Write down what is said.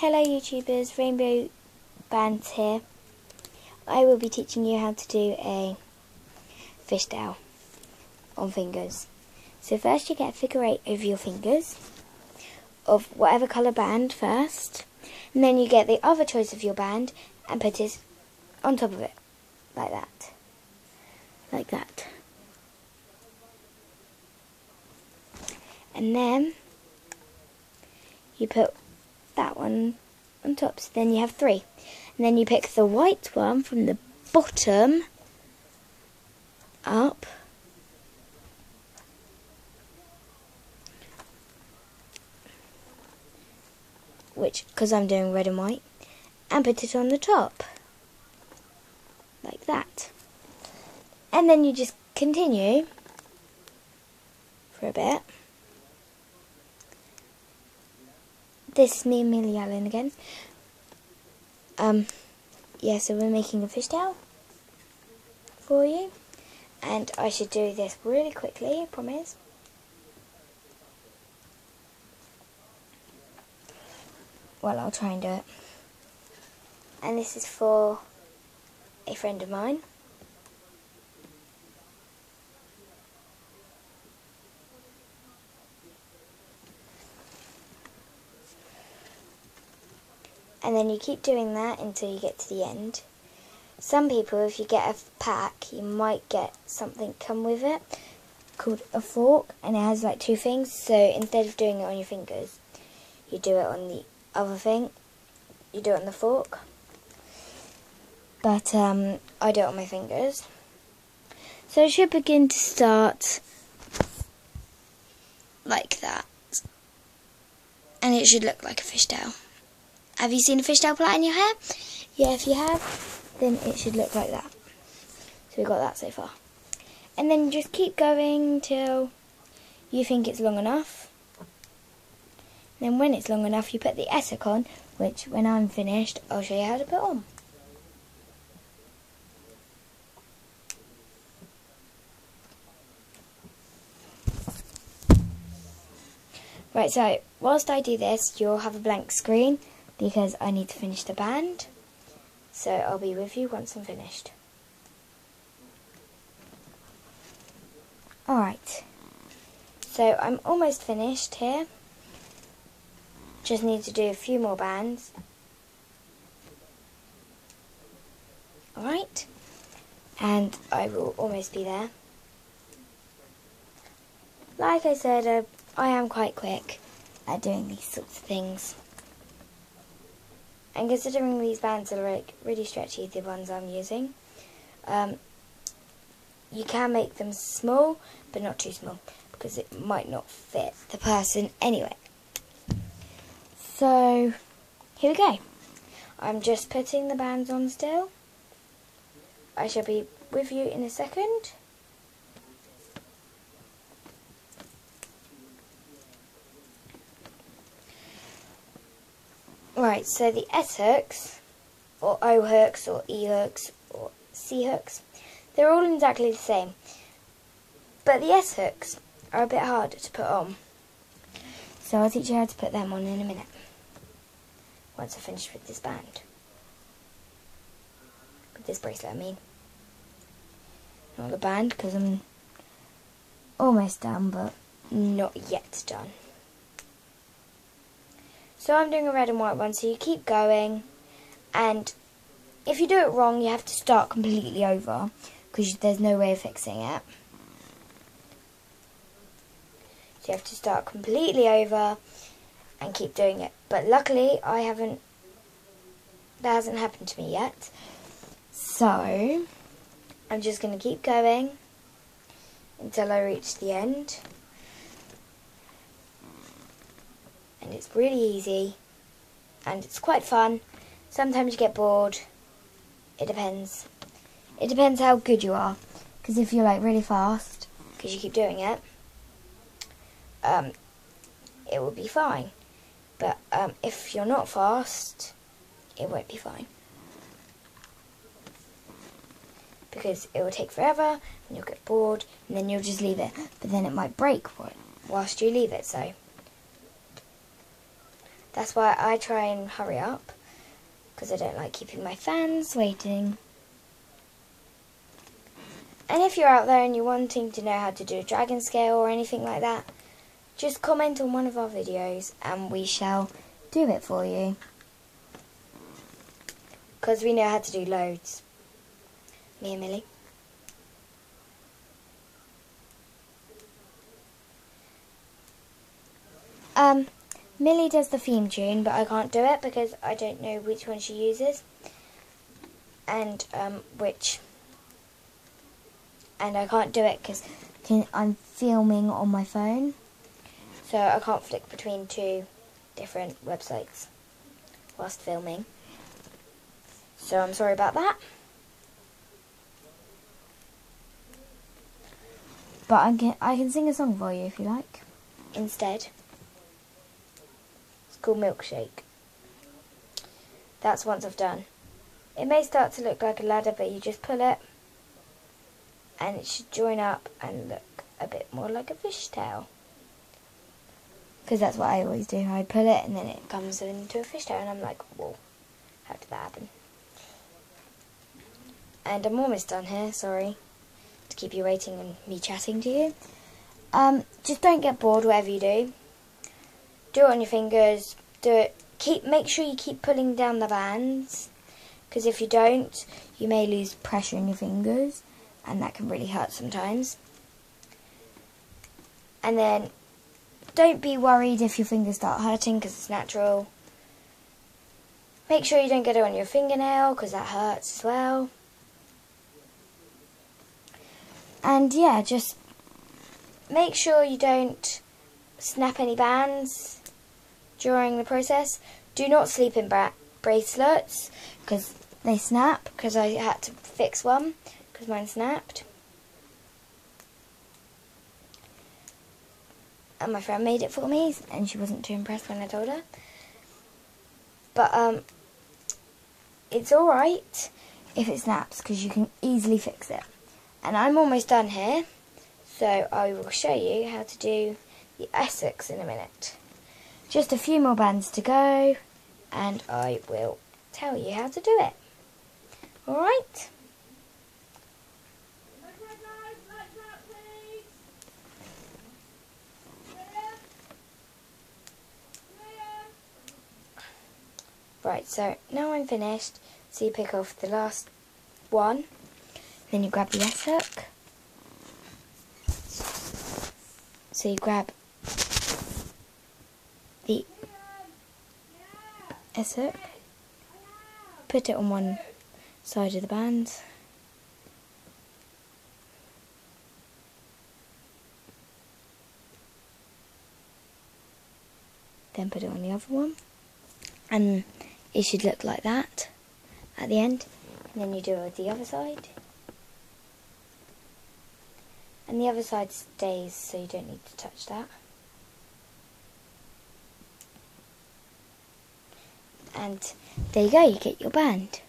Hello YouTubers, Rainbow Bands here. I will be teaching you how to do a fishtail on fingers. So first you get a figure eight over your fingers of whatever colour band first. And then you get the other choice of your band and put it on top of it. Like that. Like that. And then you put that one on top. So then you have three. And then you pick the white one from the bottom up. Which, because I'm doing red and white. And put it on the top. Like that. And then you just continue for a bit. This is me and Millie Allen again. Um, yeah, so we're making a fishtail for you. And I should do this really quickly, I promise. Well, I'll try and do it. And this is for a friend of mine. And then you keep doing that until you get to the end. Some people, if you get a pack, you might get something come with it called a fork, and it has like two things. So instead of doing it on your fingers, you do it on the other thing. You do it on the fork. But um, I do it on my fingers. So it should begin to start like that. And it should look like a fishtail. Have you seen a fishtail plait in your hair? Yeah, if you have, then it should look like that. So we've got that so far. And then just keep going till you think it's long enough. Then when it's long enough, you put the S hook on, which when I'm finished, I'll show you how to put on. Right, so whilst I do this, you'll have a blank screen because I need to finish the band. So I'll be with you once I'm finished. Alright, so I'm almost finished here. Just need to do a few more bands. Alright, and I will almost be there. Like I said, uh, I am quite quick at doing these sorts of things. And considering these bands are like really stretchy, the ones I'm using, um, you can make them small, but not too small, because it might not fit the person anyway. So, here we go. I'm just putting the bands on still. I shall be with you in a second. Right, so the S hooks, or O hooks, or E hooks, or C hooks, they're all exactly the same. But the S hooks are a bit harder to put on. So I'll teach you how to put them on in a minute. Once I finish with this band. With this bracelet, I mean. Not the band, because I'm almost done, but not yet done. So I'm doing a red and white one, so you keep going, and if you do it wrong, you have to start completely over, because there's no way of fixing it. So you have to start completely over and keep doing it. But luckily, I haven't, that hasn't happened to me yet. So, I'm just going to keep going until I reach the end. And it's really easy and it's quite fun. Sometimes you get bored. It depends. It depends how good you are. Because if you're like really fast, because you keep doing it, um, it will be fine. But um, if you're not fast, it won't be fine. Because it will take forever, and you'll get bored, and then you'll just leave it. But then it might break whilst you leave it, so That's why I try and hurry up because I don't like keeping my fans waiting. And if you're out there and you're wanting to know how to do a dragon scale or anything like that, just comment on one of our videos and we shall do it for you. Because we know how to do loads. Me and Millie. Um, Millie does the theme tune, but I can't do it because I don't know which one she uses and um, which. And I can't do it because I'm filming on my phone, so I can't flick between two different websites whilst filming. So I'm sorry about that. But I can I can sing a song for you if you like. Instead milkshake. That's once I've done. It may start to look like a ladder, but you just pull it and it should join up and look a bit more like a fishtail. Because that's what I always do. I pull it and then it comes into a fishtail and I'm like, whoa, how did that happen? And I'm almost done here, sorry to keep you waiting and me chatting to you. Um, just don't get bored whatever you do do it on your fingers. Do it. Keep make sure you keep pulling down the bands, because if you don't, you may lose pressure in your fingers, and that can really hurt sometimes. And then, don't be worried if your fingers start hurting, because it's natural. Make sure you don't get it on your fingernail, because that hurts as well. And yeah, just make sure you don't snap any bands during the process. Do not sleep in bra bracelets because they snap because I had to fix one because mine snapped. And my friend made it for me and she wasn't too impressed when I told her. But um, it's alright if it snaps because you can easily fix it. And I'm almost done here so I will show you how to do the S hooks in a minute. Just a few more bands to go and I will tell you how to do it. Alright? Right, so now I'm finished, so you pick off the last one, then you grab the S hook, so you grab the Put it on one side of the band, then put it on the other one, and it should look like that at the end, and then you do it with the other side. And the other side stays so you don't need to touch that. And there you go, you get your band.